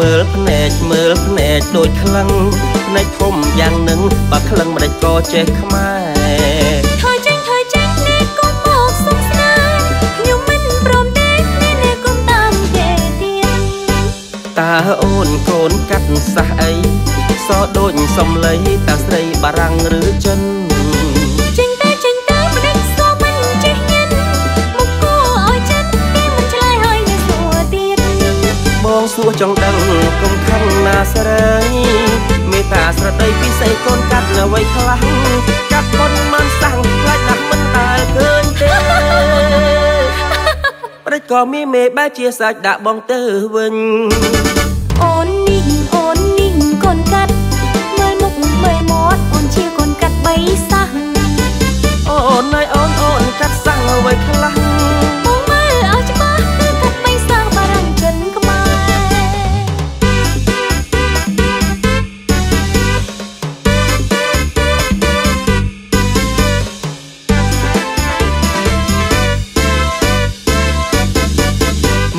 មើលភ្នែកមើលភ្នែកដូចក្លឹងភ្នែកធំយ៉ាងនឹងបើក្លឹងមិនដេចក៏ចេះខ្មែរថយចេញថយចេញនេះកុំមកសុខស្នាខ្ញុំមិនព្រមទេនេះកុំតាមគេទៀតតើអូនកូនកាត់សះអីសដូចសំឡីតាស្រីបារាំងឬចិន ងសួរចង់ដឹងកុំខឹងណាស្រីមេតាស្រដីពិសេសកូនកាត់នៅវ័យខ្លះកាត់ប៉ុនមិនសាំងខ្លាចណាស់មិនដែលឃើញទេប្រេចក៏មានមេបែជាសាច់ដាក់បងទៅវិញអូន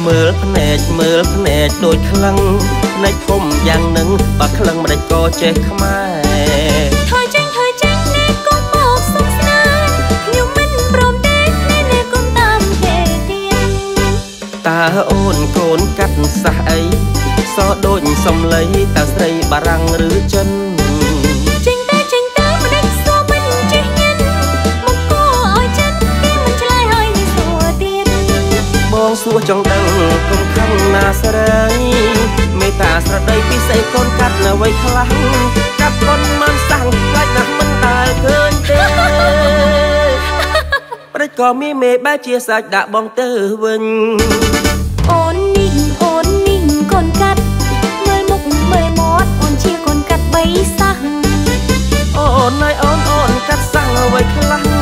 មើលភ្នែកមើលភ្នែកដូចក្លឹងភ្នែកធំយ៉ាងនឹងបើក្លឹងមិនដេចក៏ចេះខ្មែរថយចេញថយចេញនេះកុំមកសុខស្នាខ្ញុំមិនព្រមទេនេះកុំតាមគេទៀតតើអូនកូនកាត់សះអីសដូចសំឡីតើស្រីបារាំងឬចិន សួរចង់ដឹងកុំខឹងណាស្រីមេតាស្រដីពិសេសកូនកាត់នៅវ័យខ្លះកាត់ប៉ុនមិនសាំងខ្លាចណាស់មិនដែលឃើញទេប្រេចក៏មានមេបែជាសាច់ដាក់បងទៅវិញអូននេះអូននេះកូនកាត់មើលមុខមើលមាត់អូនជាកូនកាត់បីសាំងអូនហើយអូនអូនកាត់សាំងអ្វីខ្លះ